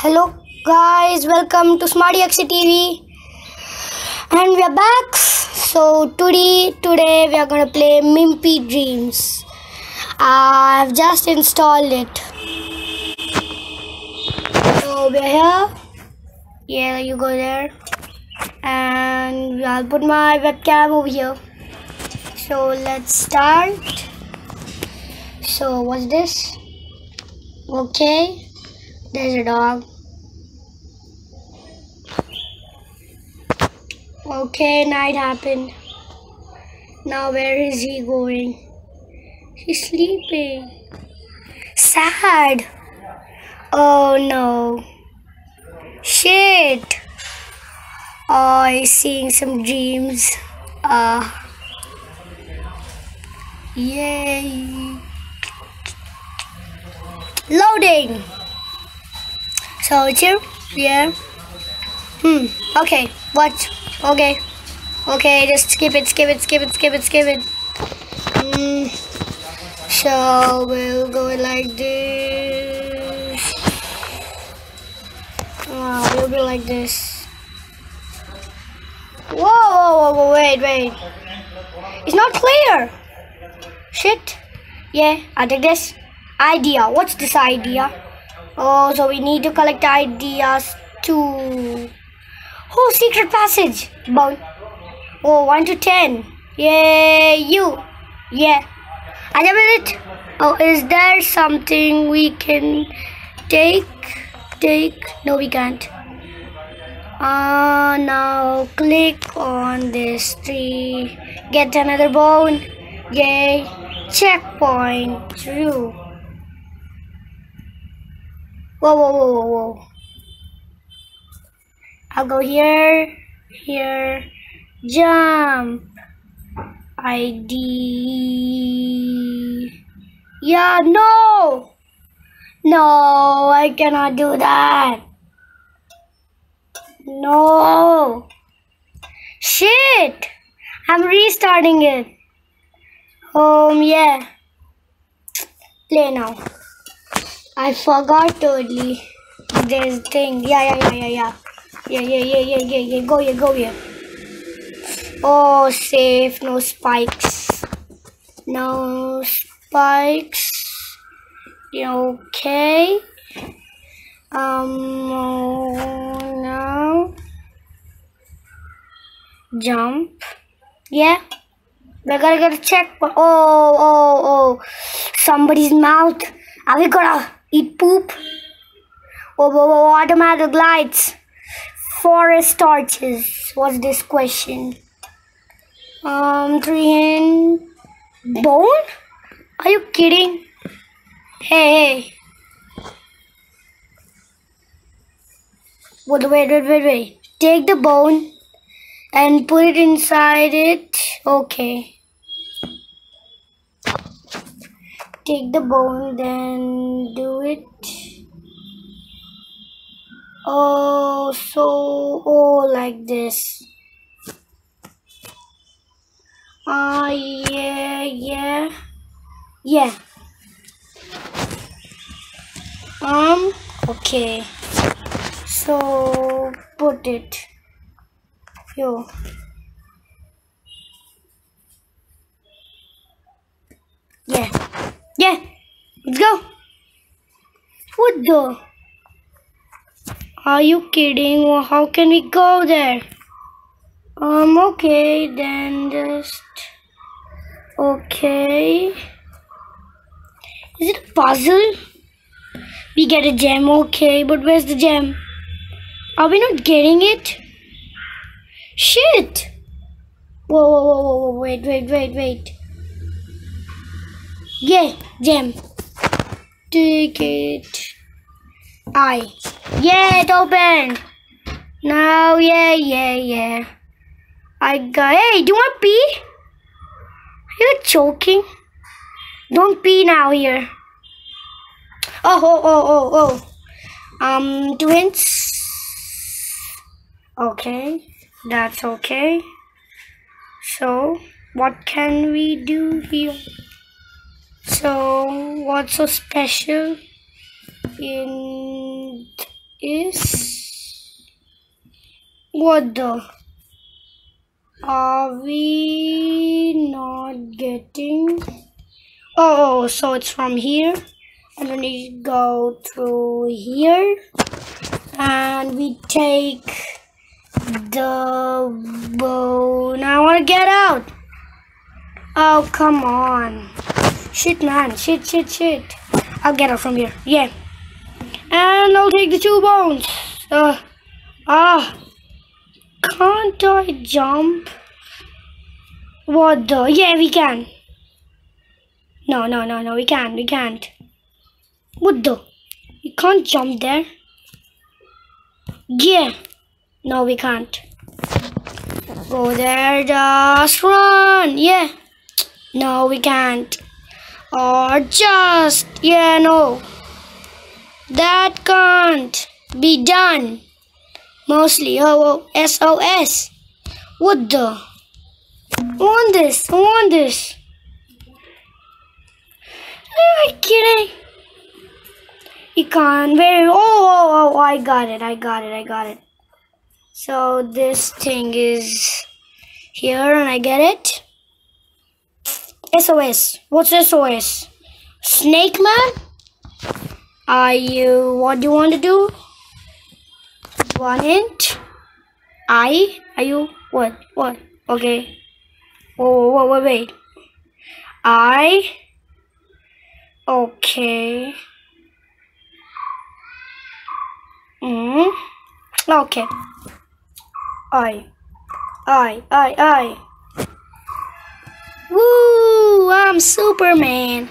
Hello guys, welcome to Smarty TV. And we are back. So today today we are gonna play Mimpi Dreams. I've just installed it. So we're here. Yeah, you go there. And I'll put my webcam over here. So let's start. So what's this? Okay. There's a dog. Okay, night happened. Now where is he going? He's sleeping. Sad. Oh no. Shit. Oh, he's seeing some dreams. Uh. Yay. Loading. So it's here? Yeah. Hmm. Okay. What? Okay. Okay, just skip it, skip it, skip it, skip it, skip it. Hmm. So we'll go like this. Oh, we'll be like this. Whoa, whoa, whoa, whoa, wait, wait. It's not clear. Shit. Yeah, I take this. Idea. What's this idea? Oh, so we need to collect ideas too. Oh, secret passage. Bone. Oh, 1 to 10. Yeah, you. Yeah. I never it. Oh, is there something we can take? Take? No, we can't. Uh, now click on this tree. Get another bone. Yay. Checkpoint. True. Whoa, whoa, whoa, whoa, whoa. I'll go here, here, jump. ID. Yeah, no! No, I cannot do that. No. Shit! I'm restarting it. Um, yeah. Play now. I forgot totally. There's thing. Yeah, yeah, yeah, yeah, yeah. Yeah, yeah, yeah, yeah, yeah, yeah. Go here, go here. Oh, safe. No spikes. No spikes. Okay. Um, oh, now. Jump. Yeah. We're gonna get a check. Oh, oh, oh. Somebody's mouth. Are we gonna eat poop? Oh, automatic lights. Forest torches. What's this question? Um, three hand bone? Are you kidding? Hey, hey. Wait, wait, wait, wait, wait. Take the bone and put it inside it. Okay. Take the bone, then do it. Oh, so, oh, like this. Ah, yeah, yeah, yeah. Um, okay. So, put it. Yo. Yeah. Yeah. Let's go. What the? Are you kidding? Well, how can we go there? Um, okay, then just... Okay. Is it a puzzle? We get a gem, okay, but where's the gem? Are we not getting it? Shit! Whoa, whoa, whoa, whoa, whoa, wait, wait, wait, wait. Yeah, gem. Take it. I. Yeah, it opened. Now, yeah, yeah, yeah. I got. Hey, do you want pee? Are you choking? Don't pee now here. Oh, oh, oh, oh, oh. Um, twins. Okay, that's okay. So, what can we do here? So, what's so special in is what the are we not getting oh, oh, oh so it's from here. And then we go through here. And we take the bow now I want to get out. Oh come on shit man shit shit shit I'll get out from here yeah and I'll take the two bones. Uh, ah, can't I jump? What the? Yeah, we can. No, no, no, no, we can't, we can't. What the? We can't jump there. Yeah. No, we can't. Go there, just run. Yeah. No, we can't. Or just, yeah, no. That can't be done. Mostly oh, oh SOS. What the? I want this. I this. Are you kidding? You can't. Very. Oh, oh, oh, oh, I got it. I got it. I got it. So this thing is here and I get it. SOS. What's SOS? Snake Man? Are you, what do you want to do? One hint. I, are you, what, what, okay. Whoa, whoa, whoa, wait. I, okay. Mm, okay. I, I, I, I. Woo, I'm Superman.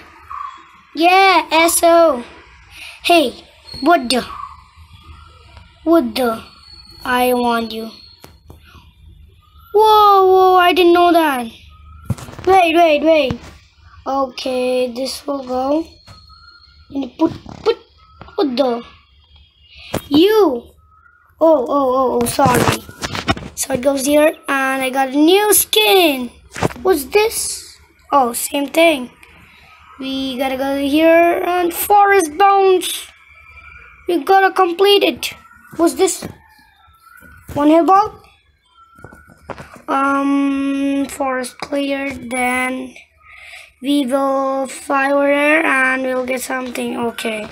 Yeah, SO. Hey, what the? What the? I want you. Whoa, whoa, I didn't know that. Wait, wait, wait. Okay, this will go. And put, put, what the? You. Oh, oh, oh, oh, sorry. So it goes here, and I got a new skin. What's this? Oh, same thing. We gotta go here and forest bones. We gotta complete it. What's this? One hit ball? Um, forest cleared. Then we will over there and we'll get something. Okay.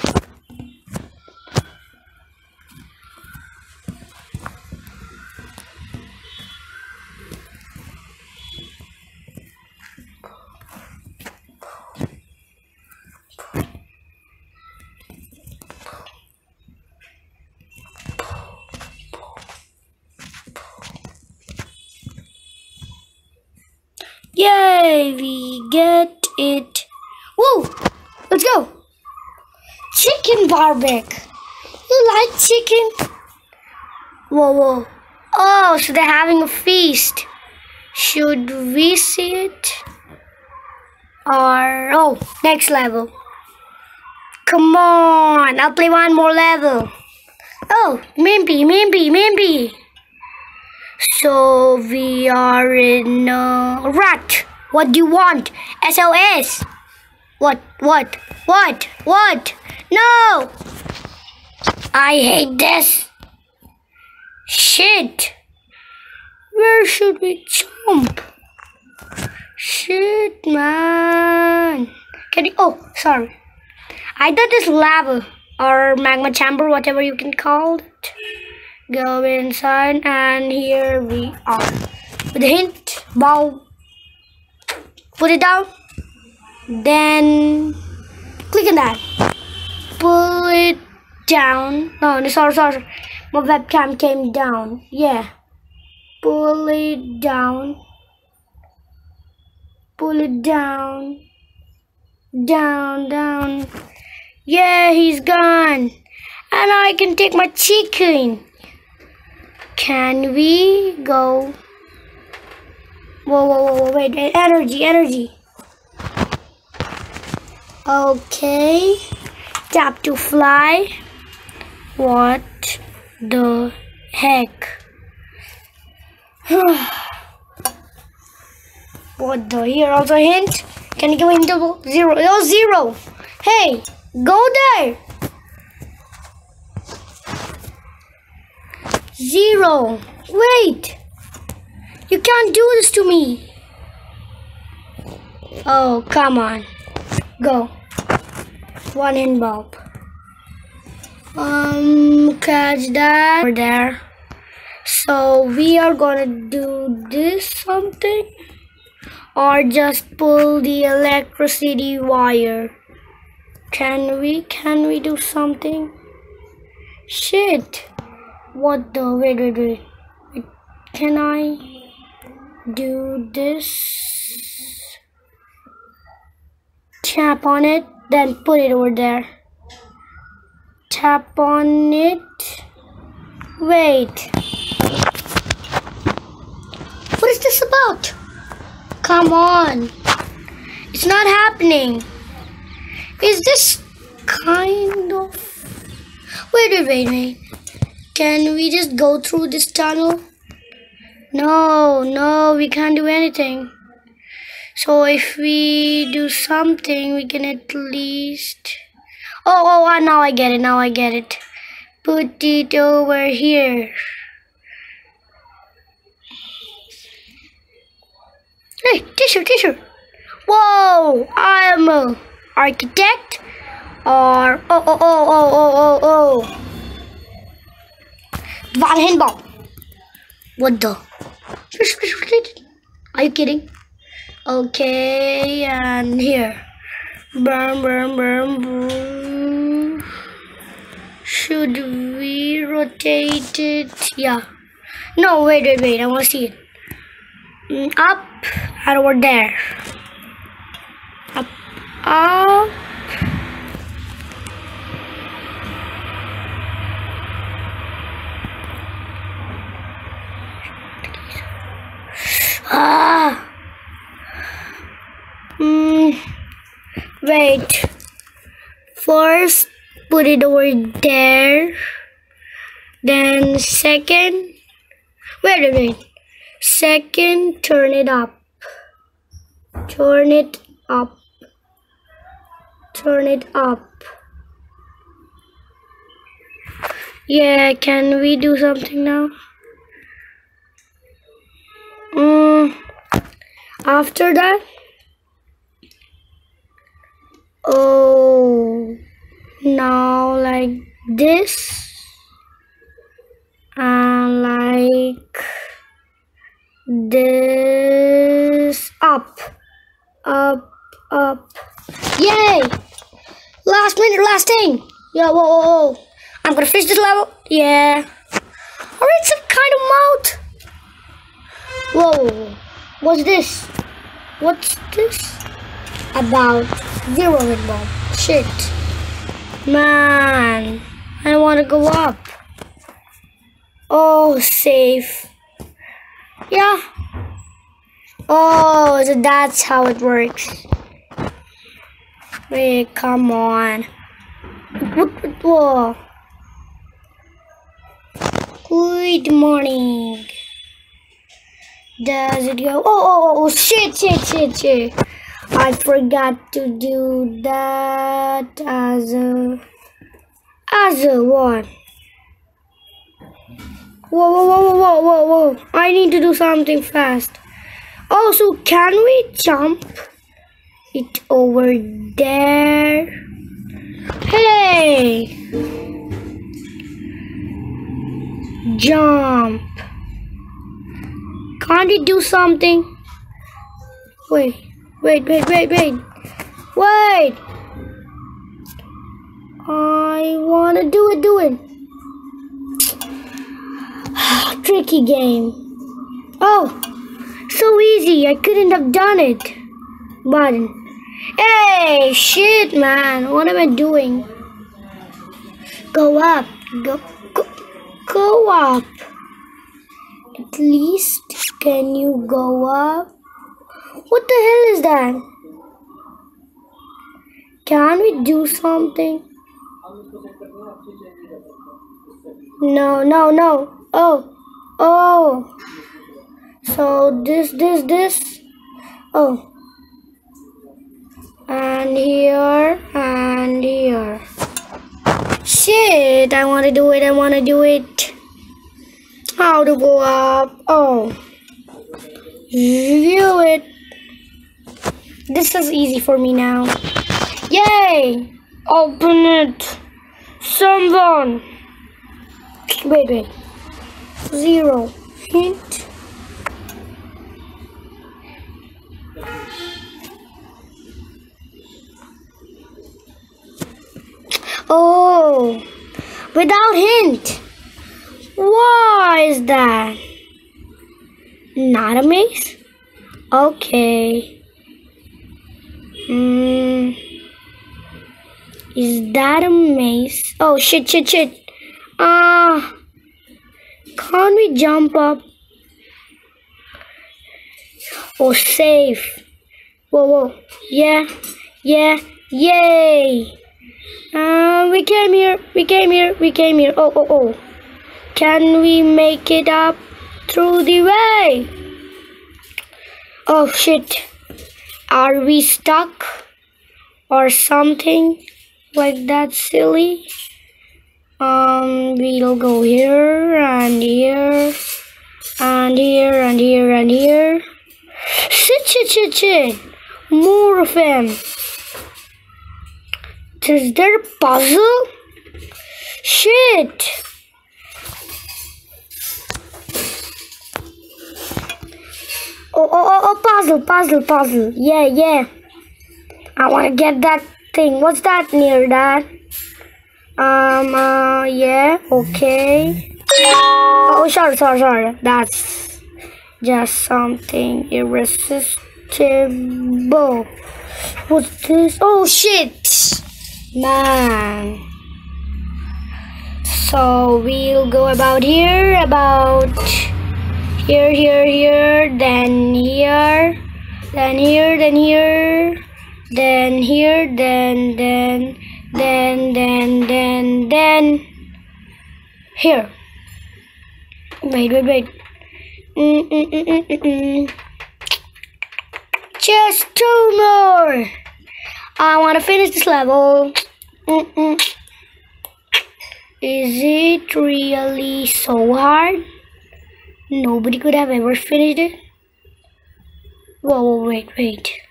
Yay, we get it. Woo! Let's go. Chicken barbecue. You like chicken? Whoa, whoa. Oh, so they're having a feast. Should we see it? Or, oh, next level. Come on, I'll play one more level. Oh, maybe, maybe, maybe. So we are in a rat. What do you want? SOS. What? What? What? What? No! I hate this. Shit. Where should we jump? Shit, man. Can you? Oh, sorry. I thought this lava or magma chamber, whatever you can call it go inside and here we are with a hint bow put it down then click on that. Pull it down. No sorry sorry my webcam came down. Yeah. Pull it down. Pull it down. Down down. Yeah he's gone. And I can take my chicken. Can we go? Whoa, whoa, whoa, wait, energy, energy. Okay, tap to fly. What the heck? what the, here also hint? Can you go into zero? Oh, zero. Hey, go there. Zero. Wait. You can't do this to me. Oh, come on. Go. One in bulb. Um, catch that over there. So we are gonna do this something or just pull the electricity wire. Can we, can we do something? Shit. What the, wait, wait, wait. Can I do this? Tap on it, then put it over there. Tap on it. Wait. What is this about? Come on. It's not happening. Is this kind of... Wait, wait, wait, wait. Can we just go through this tunnel? No, no, we can't do anything. So if we do something, we can at least... Oh, oh, oh, now I get it, now I get it. Put it over here. Hey, tissue, tissue. Whoa, I am a architect or oh oh oh oh oh oh oh. Van Henbal. What the? Are you kidding? Okay, and here. Boom, boom, boom, boom. Should we rotate it? Yeah. No, wait, wait, wait. I want to see it. Mm, up and over there. Up, up. Ah. Mm. Wait. First, put it over there. Then second. Wait a minute. Second, turn it up. Turn it up. Turn it up. Yeah, can we do something now? Mm, after that, oh, now like this, and like this up up up. Yay! Last minute last thing. Yeah whoa, whoa, whoa. i'm gonna finish this level. Yeah. Alright some kind of mouth whoa what's this? What's this? About zero red bomb shit man i want to go up oh safe yeah. Oh, so that's how it works. Wait, come on. Whoa. Good morning. Does it go? Oh, oh, oh, shit, shit, shit, shit. I forgot to do that as a, as a one. Whoa, whoa, whoa, whoa, whoa, whoa. I need to do something fast. Oh, so can we jump it over there? Hey! Jump. Can't it do something? Wait, wait, wait, wait, wait. Wait! I wanna do it, do it. Tricky game. Oh, so easy. I couldn't have done it. But, hey, shit, man. What am I doing? Go up. Go, go, go up. At least, can you go up? What the hell is that? Can we do something? No, no, no. Oh, oh. So this, this, this. Oh. And here, and here. Shit, I want to do it, I want to do it. How to go up? Oh. View it. This is easy for me now. Yay! Open it. Someone. Wait, wait. Zero. Hint. Oh, without hint. Why is that? Not a maze? Okay. Is that a maze? Oh, shit, shit, shit. Ah. Uh, can't we jump up? Oh, safe. Whoa, whoa. Yeah, yeah, yay. Uh, we came here, we came here, we came here. Oh, oh, oh. Can we make it up through the way? Oh, shit. Are we stuck? Or something like that silly? Um, we'll go here and here and here and here and here. Shit, shit, shit, shit. More of them. Is there a puzzle? Shit! Oh, oh, oh, oh, puzzle, puzzle, puzzle. Yeah, yeah. I want to get that thing. What's that near that? Um, uh, yeah, okay. Oh, sorry, sorry, sorry. That's just something irresistible. What's this? Oh, shit! man so we'll go about here about here here here then here then here then here then here then then then then then then here wait wait wait mm -mm -mm, mm, mm, mm. just two more I want to finish this level. Is it really so hard? Nobody could have ever finished it? Whoa, wait, wait.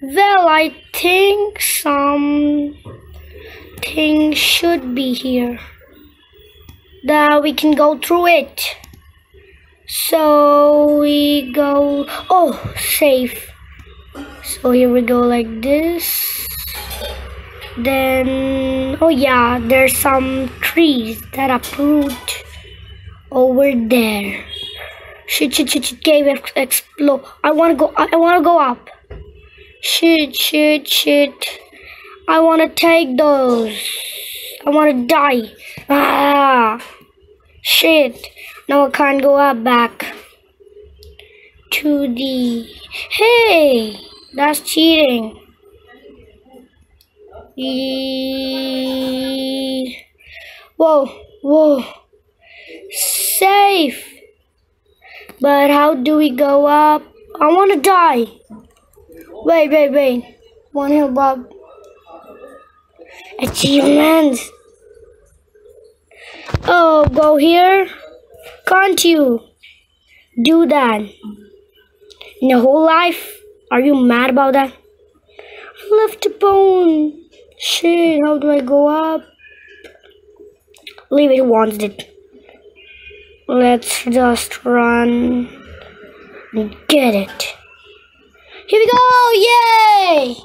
Well, I think some things should be here. That we can go through it. So we go, oh, safe. So here we go like this then oh yeah there's some trees that are fruit over there shit shit shit, shit cave ex explode i want to go I, to go up shit shit shit i want to take those i want to die ah shit now i can't go up back to the hey that's cheating Whoa, whoa. Safe. But how do we go up? I want to die. Wait, wait, wait. One hill Bob. Achievement. Oh, go here. Can't you do that? In your whole life? Are you mad about that? I left a bone. Shit, how do I go up? Leave it once it. Let's just run and get it. Here we go! Yay!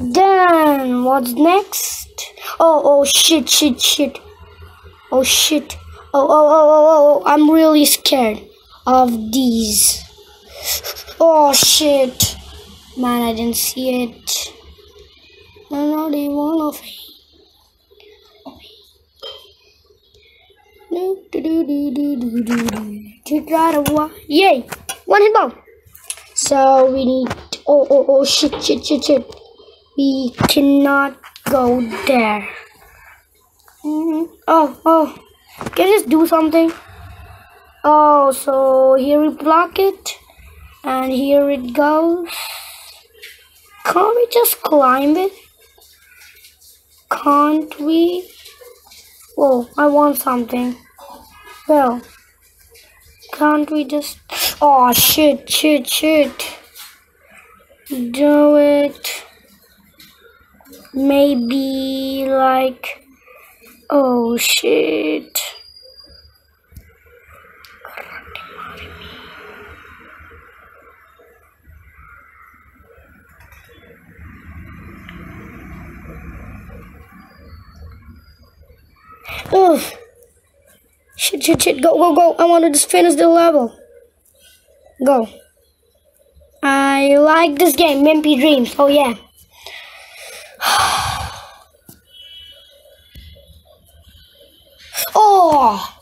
Then what's next? Oh, oh, shit, shit, shit. Oh, shit. Oh, oh, oh, oh, oh, oh I'm really scared of these. Oh, shit. Man, I didn't see it. No, not even one of me. Do do do do do do do to. Yay! One hit bomb. So we need. Oh oh oh! Shit shit shit shit. We cannot go there. Mm -hmm. Oh oh! Can I just do something? Oh, so here we block it, and here it goes. Can't we just climb it? Can't we? Whoa, I want something. Well, can't we just... Oh, shit, shit, shit. Do it. Maybe like... Oh, shit. Ugh. Shit, shit, shit. Go, go, go. I want to just finish the level. Go. I like this game, Mimpi Dreams. Oh, yeah. oh!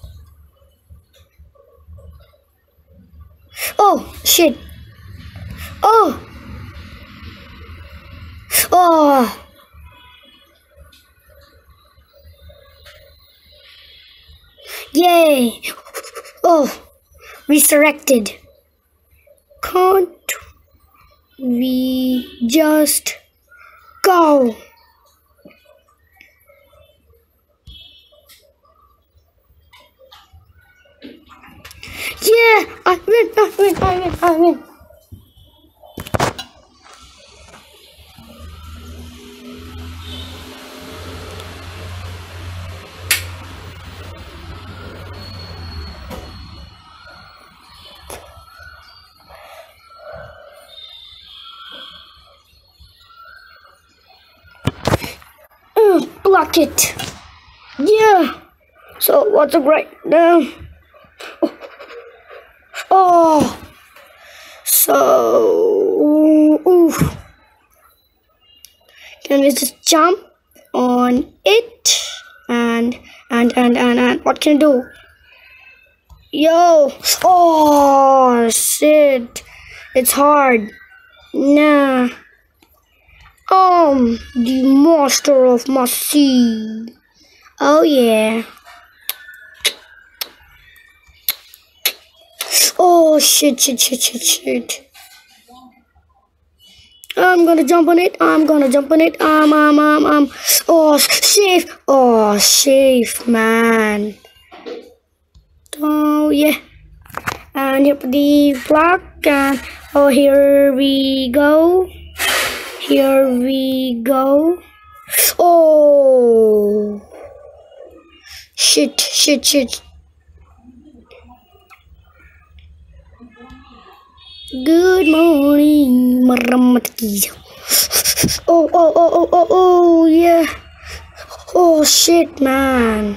Oh, shit. Oh! Oh! Yay! Oh, resurrected. Can't we just go? Yeah, I win, I win, I win, I win. Block it. Yeah. So what's up right now? Oh. oh. So. Can we just jump on it? And and and and and what can I do? Yo. Oh shit. It's hard. Nah. Um, the master of my sea. Oh yeah. Oh shit, shit, shit, shit, shit. I'm gonna jump on it. I'm gonna jump on it. Um, um, um, um. Oh, safe. Oh, safe, man. Oh, yeah. And hit the block. And oh, here we go. Here we go. Oh. Shit, shit, shit. Good morning, Maramatki. Oh, oh, oh, oh, oh, oh, yeah. Oh, shit, man.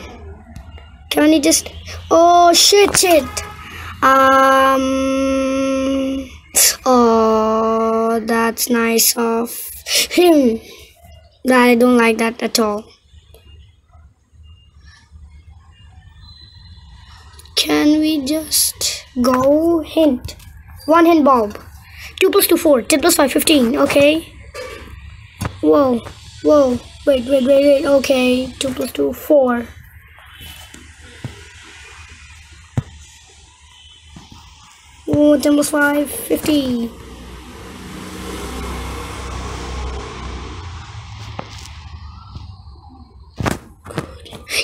Can you just... Oh, shit, shit. Um... Oh, that's nice of him. I don't like that at all. Can we just go hint? One hint bulb. 2 plus 2, 4. 10 plus 5, 15. Okay. Whoa. Whoa. Wait, wait, wait, wait. Okay. 2 plus 2, 4. Oh, 10 plus 5, 50.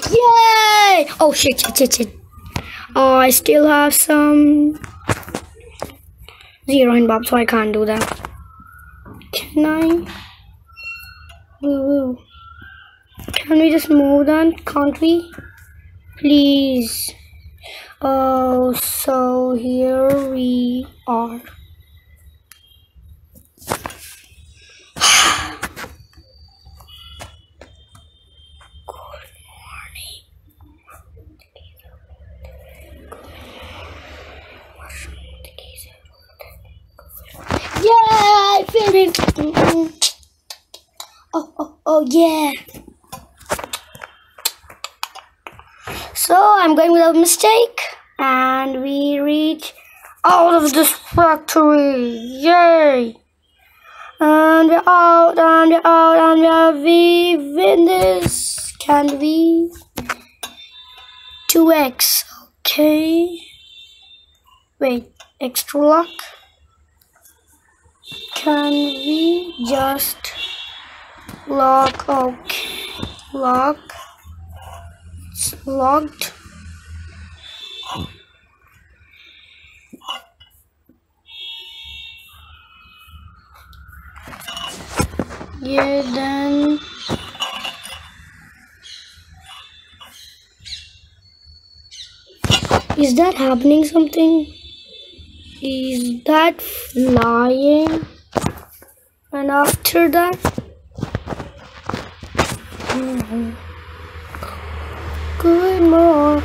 Yay! Oh shit, shit, shit, shit. Oh, I still have some zero in bob, so I can't do that. Can I? Can we just move on? Can't we? Please. Oh, so here we are. Good morning. Yeah, I finished. Oh, oh, oh, yeah. So I'm going without mistake and we reach out of this factory. Yay! And we're out, and we're out, and we're win this. Can we? 2x. Okay. Wait, extra luck. Can we just lock? Okay, lock. It's locked. Then. Is that happening something? Is that flying? And after that? Good morning.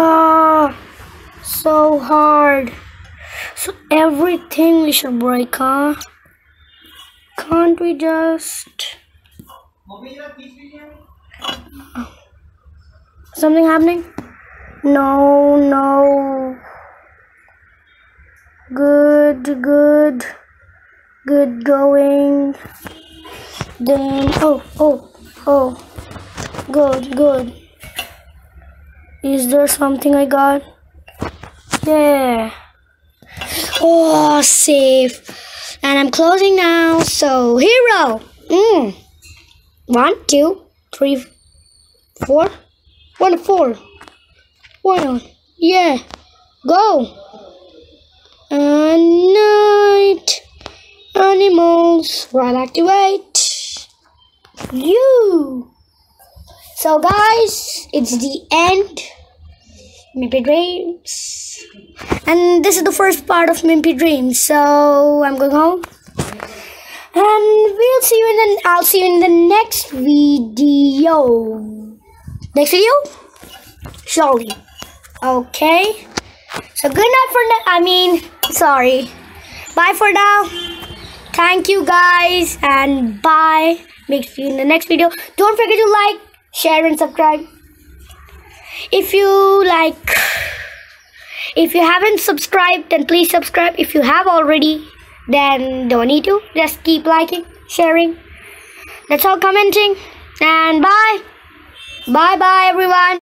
Ah, so hard. So everything we should break, huh? Can't we just... Something happening? No, no. Good, good. Good going. Then, oh, oh, oh. Good, good. Is there something I got? Yeah. Oh, safe. And I'm closing now. So, hero. Mm. One, two, three, four. One, four. One. Yeah. Go. And night. Animals. Right activate. You. So, guys, it's the end. Mimpi Dreams. And this is the first part of Mimpi Dreams. So, I'm going home. And we'll see you in the I'll see you in the next video. Next video? Surely. Okay. So good night for now. I mean, sorry. Bye for now. Thank you guys and bye. Make see you in the next video. Don't forget to like, share and subscribe. If you like if you haven't subscribed then please subscribe. If you have already then don't need to. Just keep liking, sharing. That's all commenting. And bye. Bye bye everyone.